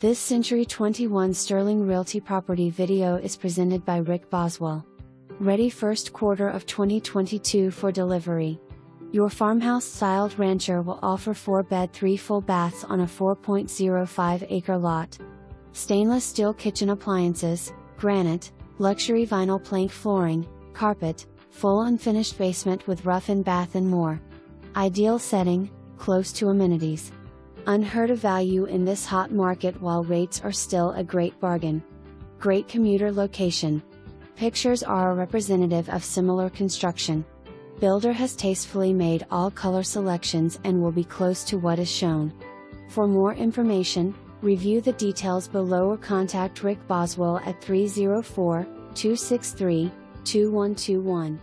This Century 21 Sterling Realty property video is presented by Rick Boswell. Ready first quarter of 2022 for delivery. Your farmhouse styled rancher will offer 4 bed 3 full baths on a 4.05 acre lot. Stainless steel kitchen appliances, granite, luxury vinyl plank flooring, carpet, full unfinished basement with rough in bath and more. Ideal setting, close to amenities. Unheard of value in this hot market while rates are still a great bargain. Great commuter location. Pictures are a representative of similar construction. Builder has tastefully made all color selections and will be close to what is shown. For more information, review the details below or contact Rick Boswell at 304 263 2121.